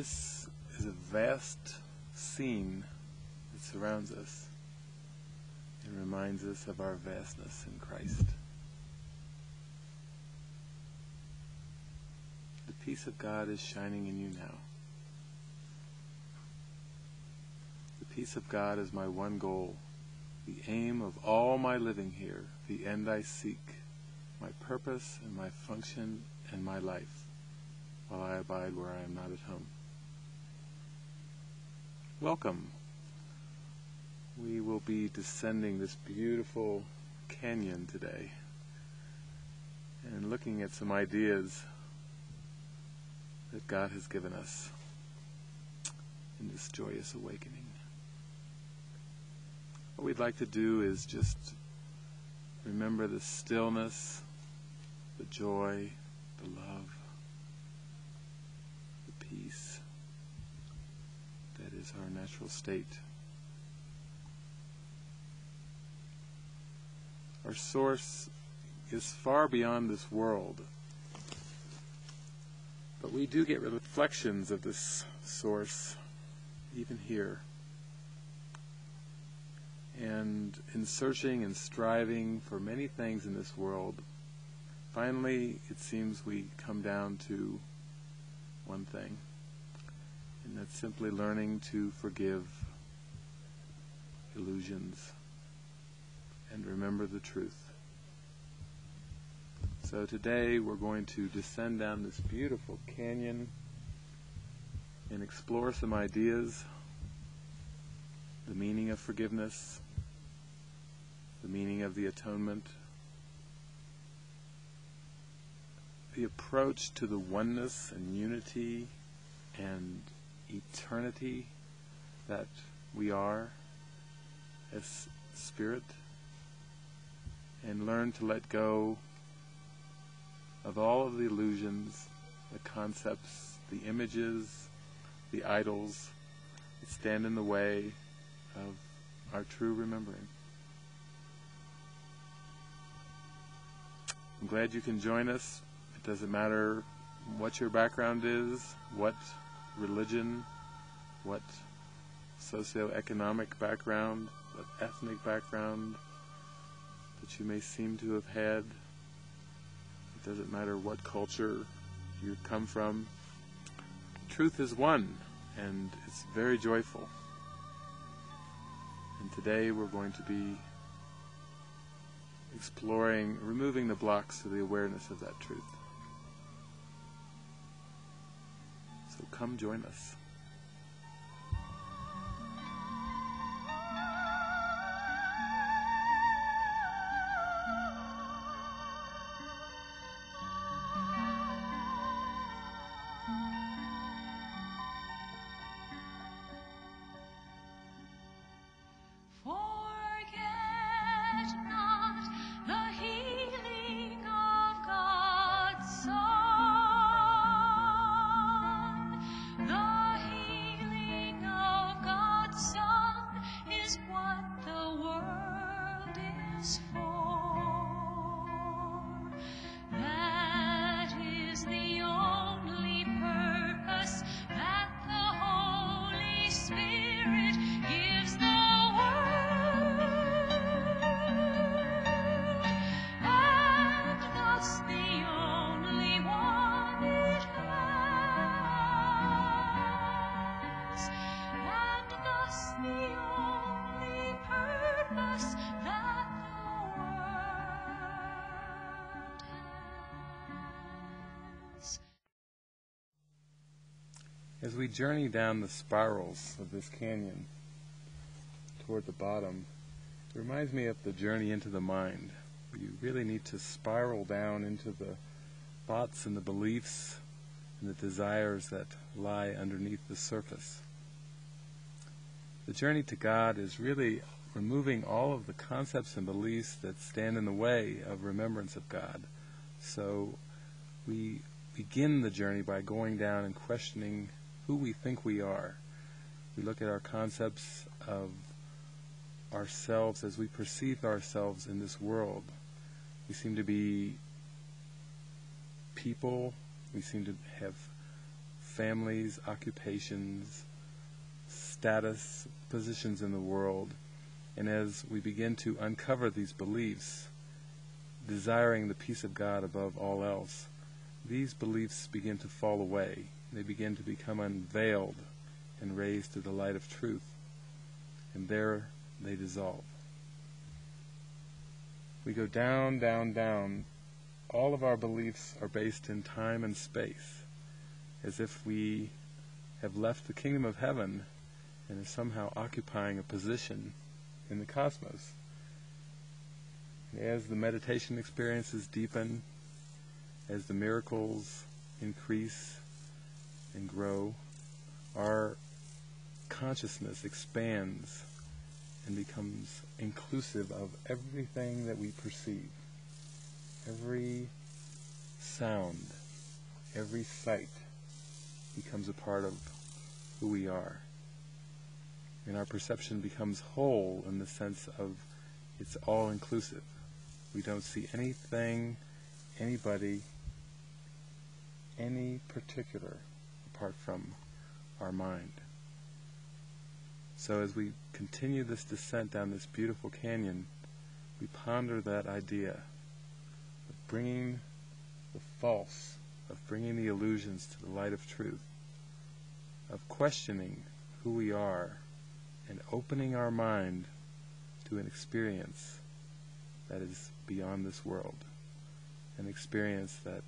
This is a vast scene that surrounds us and reminds us of our vastness in Christ. The peace of God is shining in you now. The peace of God is my one goal, the aim of all my living here, the end I seek, my purpose and my function and my life, while I abide where I am not at home. Welcome. We will be descending this beautiful canyon today and looking at some ideas that God has given us in this joyous awakening. What we'd like to do is just remember the stillness, the joy, the love, the peace is our natural state. Our source is far beyond this world. But we do get reflections of this source even here. And in searching and striving for many things in this world, finally it seems we come down to one thing. And that's simply learning to forgive illusions and remember the truth. So today we're going to descend down this beautiful canyon and explore some ideas, the meaning of forgiveness, the meaning of the atonement, the approach to the oneness and unity and eternity that we are as spirit and learn to let go of all of the illusions, the concepts, the images, the idols that stand in the way of our true remembering. I'm glad you can join us. It doesn't matter what your background is, what religion, what socioeconomic background, what ethnic background that you may seem to have had. It doesn't matter what culture you come from. Truth is one, and it's very joyful. And today we're going to be exploring, removing the blocks to the awareness of that truth. So come join us. As we journey down the spirals of this canyon toward the bottom, it reminds me of the journey into the mind. You really need to spiral down into the thoughts and the beliefs and the desires that lie underneath the surface. The journey to God is really removing all of the concepts and beliefs that stand in the way of remembrance of God. So we begin the journey by going down and questioning who we think we are. We look at our concepts of ourselves as we perceive ourselves in this world. We seem to be people, we seem to have families, occupations, status, positions in the world. And as we begin to uncover these beliefs, desiring the peace of God above all else, these beliefs begin to fall away. They begin to become unveiled and raised to the light of truth. And there they dissolve. We go down, down, down. All of our beliefs are based in time and space, as if we have left the kingdom of heaven and are somehow occupying a position in the cosmos. As the meditation experiences deepen, as the miracles increase and grow, our consciousness expands and becomes inclusive of everything that we perceive. Every sound, every sight becomes a part of who we are. And our perception becomes whole in the sense of it's all inclusive. We don't see anything, anybody, any particular apart from our mind. So as we continue this descent down this beautiful canyon, we ponder that idea of bringing the false, of bringing the illusions to the light of truth, of questioning who we are, and opening our mind to an experience that is beyond this world, an experience that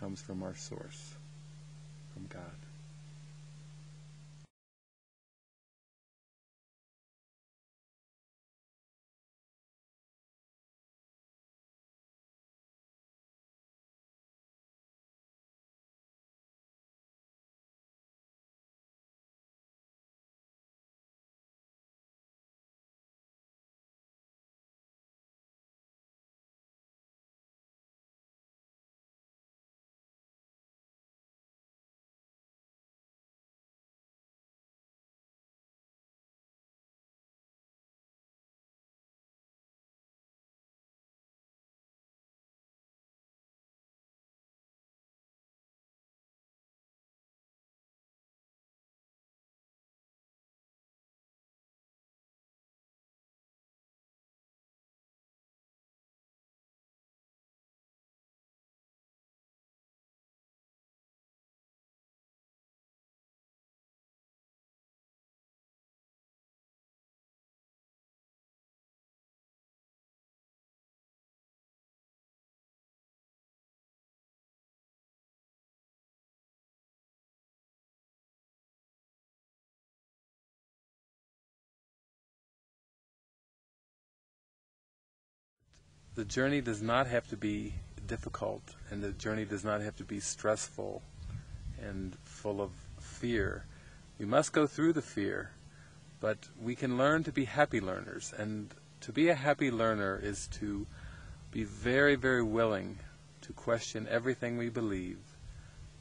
comes from our source, from God. The journey does not have to be difficult and the journey does not have to be stressful and full of fear. We must go through the fear, but we can learn to be happy learners. And to be a happy learner is to be very, very willing to question everything we believe,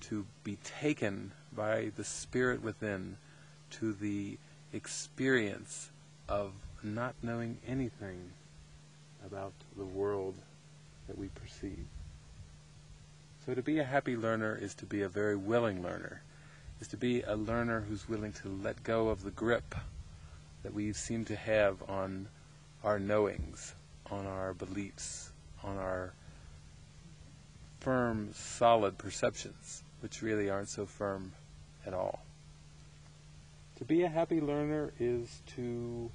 to be taken by the spirit within to the experience of not knowing anything about the world that we perceive. So to be a happy learner is to be a very willing learner, is to be a learner who's willing to let go of the grip that we seem to have on our knowings, on our beliefs, on our firm, solid perceptions, which really aren't so firm at all. To be a happy learner is to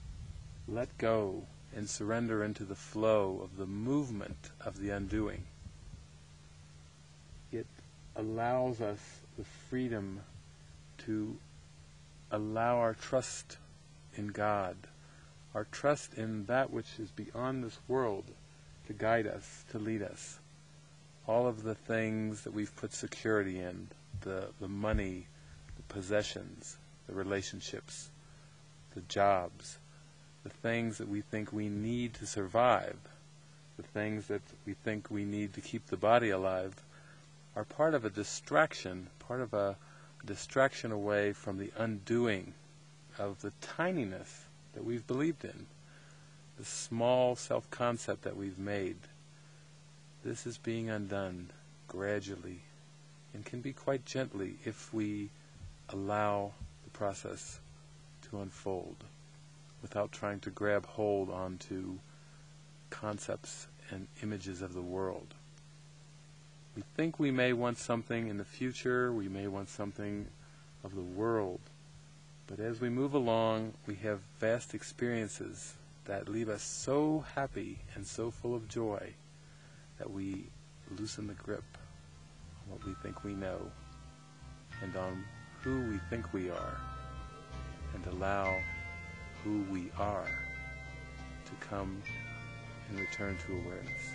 let go and surrender into the flow of the movement of the undoing. It allows us the freedom to allow our trust in God, our trust in that which is beyond this world to guide us, to lead us. All of the things that we've put security in, the, the money, the possessions, the relationships, the jobs, the things that we think we need to survive, the things that we think we need to keep the body alive, are part of a distraction, part of a distraction away from the undoing of the tininess that we've believed in, the small self concept that we've made. This is being undone gradually and can be quite gently if we allow the process to unfold without trying to grab hold onto concepts and images of the world. We think we may want something in the future, we may want something of the world, but as we move along, we have vast experiences that leave us so happy and so full of joy that we loosen the grip on what we think we know and on who we think we are and allow who we are to come and return to awareness.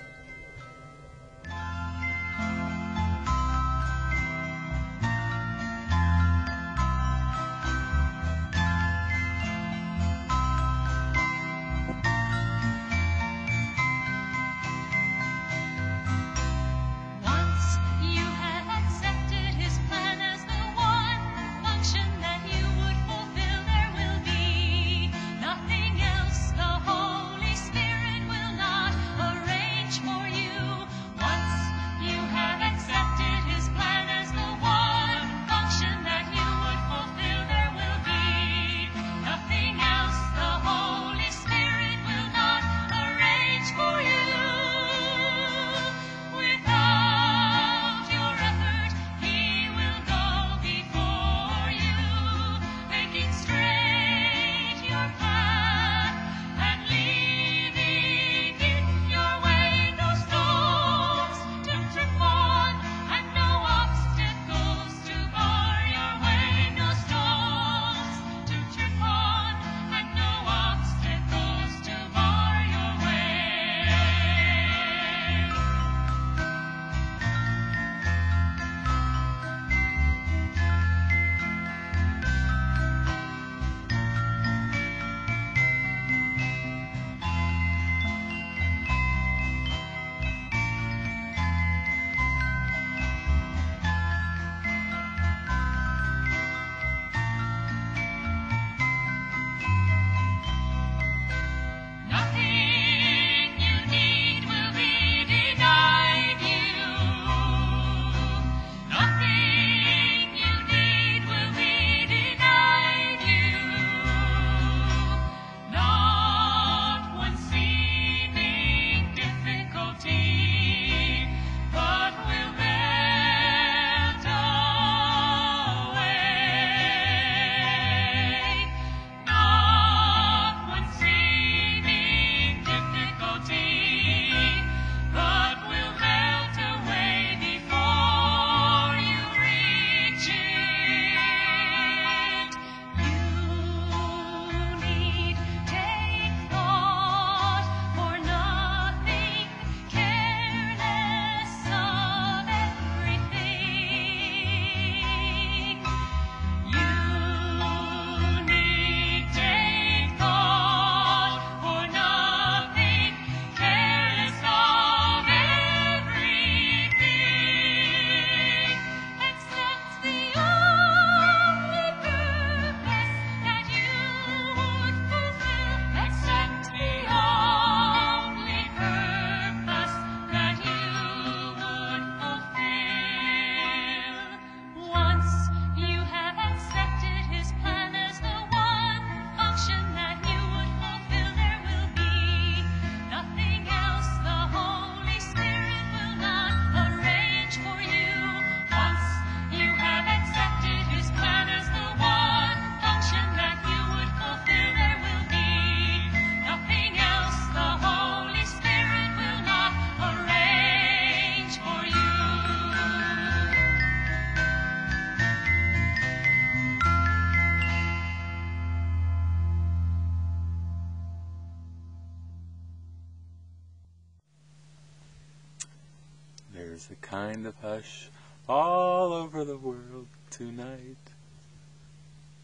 There's a kind of hush all over the world tonight.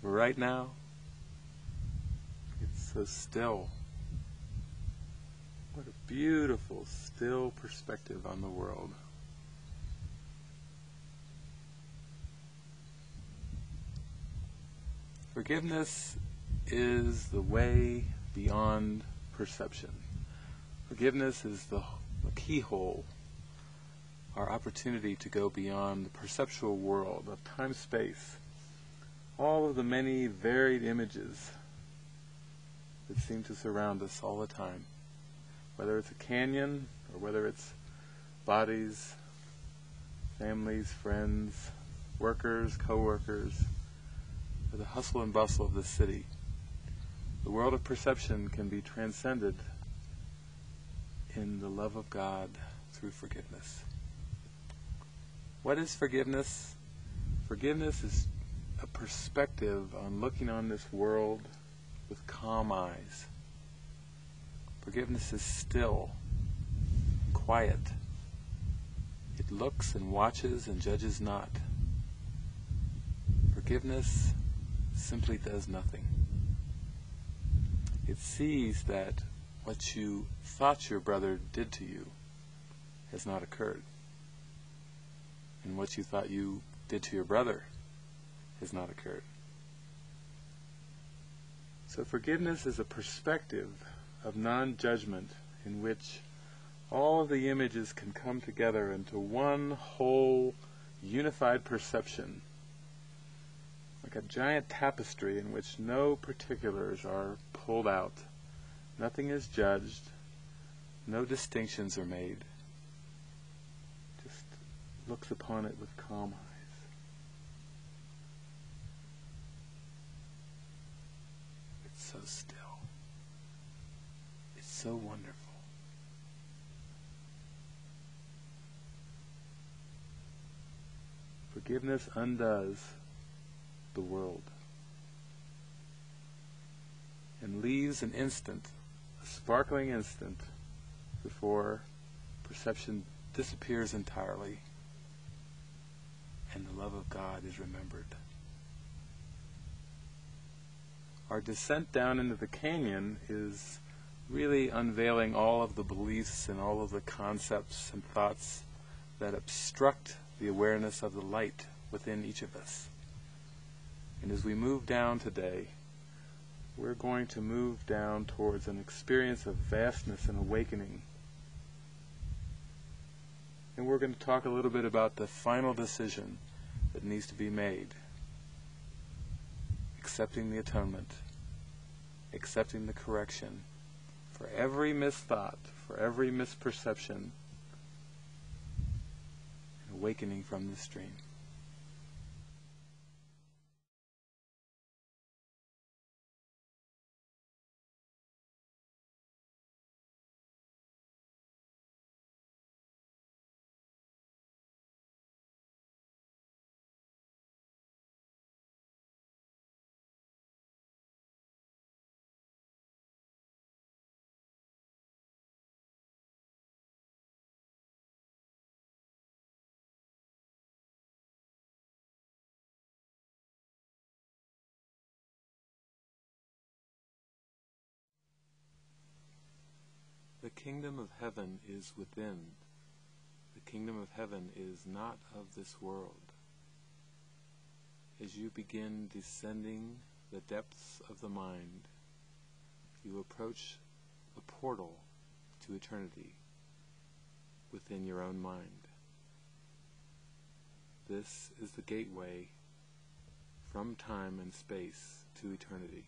Right now, it's so still. What a beautiful, still perspective on the world. Forgiveness is the way beyond perception. Forgiveness is the, the keyhole our opportunity to go beyond the perceptual world of time space, all of the many varied images that seem to surround us all the time, whether it's a canyon or whether it's bodies, families, friends, workers, co-workers, or the hustle and bustle of the city. The world of perception can be transcended in the love of God through forgiveness. What is forgiveness? Forgiveness is a perspective on looking on this world with calm eyes. Forgiveness is still, quiet. It looks and watches and judges not. Forgiveness simply does nothing. It sees that what you thought your brother did to you has not occurred. What you thought you did to your brother has not occurred. So forgiveness is a perspective of non-judgment in which all of the images can come together into one whole unified perception, like a giant tapestry in which no particulars are pulled out, nothing is judged, no distinctions are made, looks upon it with calm eyes. It's so still. It's so wonderful. Forgiveness undoes the world and leaves an instant, a sparkling instant, before perception disappears entirely and the love of God is remembered. Our descent down into the canyon is really unveiling all of the beliefs and all of the concepts and thoughts that obstruct the awareness of the light within each of us. And as we move down today, we're going to move down towards an experience of vastness and awakening. And we're going to talk a little bit about the final decision needs to be made. Accepting the atonement, accepting the correction for every misthought, for every misperception, awakening from this stream. Kingdom of heaven is within. The kingdom of heaven is not of this world. As you begin descending the depths of the mind, you approach the portal to eternity within your own mind. This is the gateway from time and space to eternity.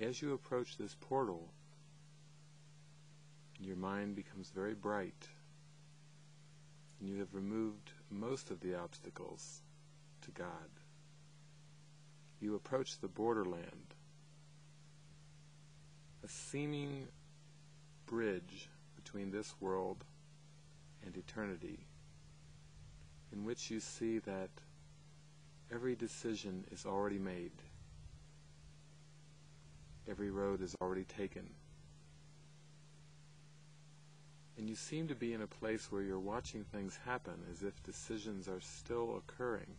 As you approach this portal, your mind becomes very bright, and you have removed most of the obstacles to God. You approach the borderland, a seeming bridge between this world and eternity, in which you see that every decision is already made every road is already taken. And you seem to be in a place where you're watching things happen as if decisions are still occurring.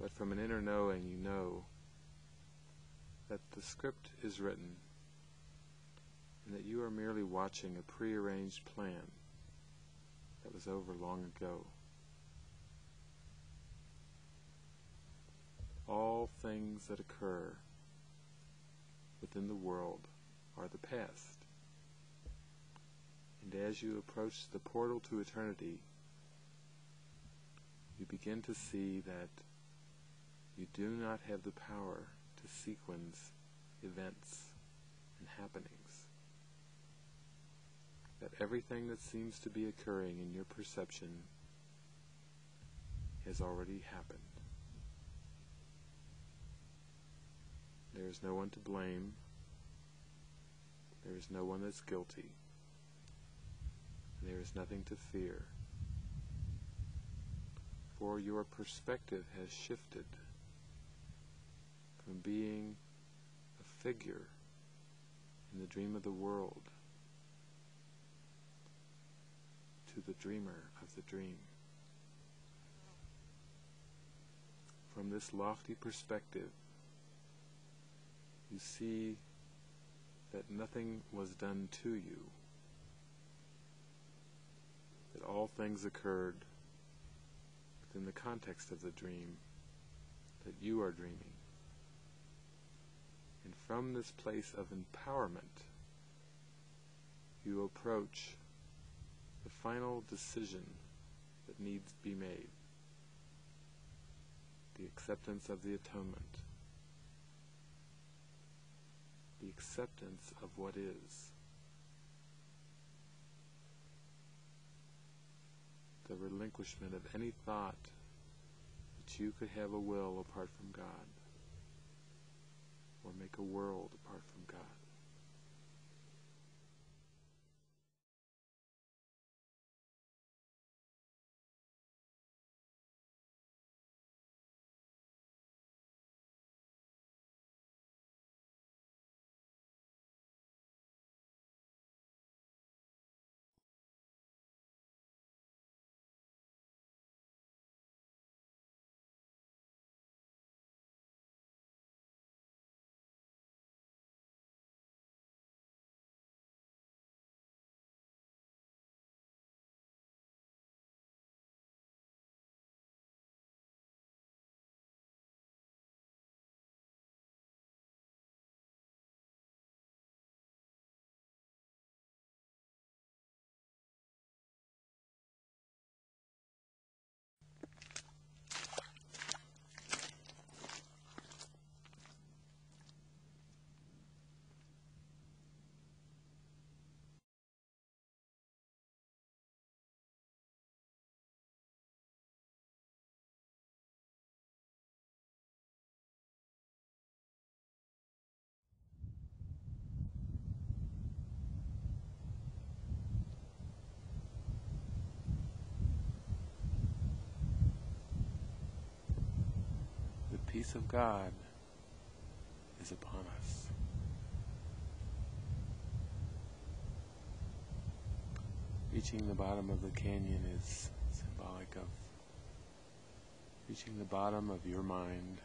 But from an inner knowing, you know that the script is written and that you are merely watching a prearranged plan that was over long ago. All things that occur within the world are the past. And as you approach the portal to eternity, you begin to see that you do not have the power to sequence events and happenings. That everything that seems to be occurring in your perception has already happened. There is no one to blame. There is no one that's guilty. There is nothing to fear. For your perspective has shifted from being a figure in the dream of the world to the dreamer of the dream. From this lofty perspective, you see that nothing was done to you, that all things occurred within the context of the dream that you are dreaming. And from this place of empowerment, you approach the final decision that needs to be made the acceptance of the atonement, the acceptance of what is, the relinquishment of any thought that you could have a will apart from God or make a world apart from God. The peace of God is upon us. Reaching the bottom of the canyon is symbolic of reaching the bottom of your mind,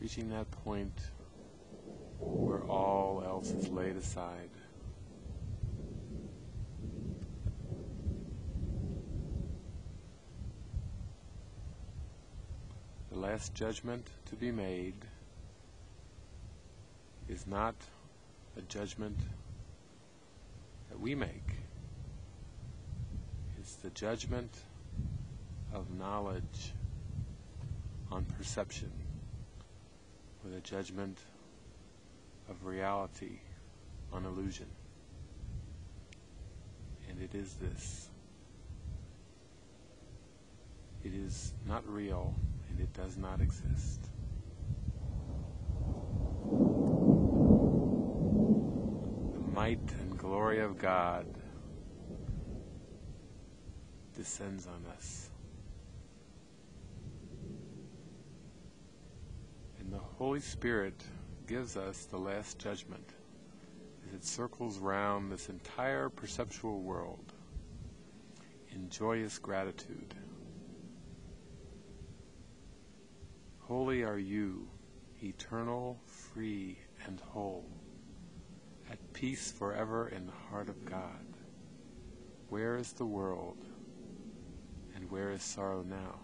reaching that point where all else is laid aside. The last judgment to be made is not a judgment that we make. It's the judgment of knowledge on perception, or the judgment of reality on illusion. And it is this. It is not real it does not exist. The might and glory of God descends on us. And the Holy Spirit gives us the last judgment as it circles round this entire perceptual world in joyous gratitude. Holy are you, eternal, free, and whole, at peace forever in the heart of God. Where is the world, and where is sorrow now?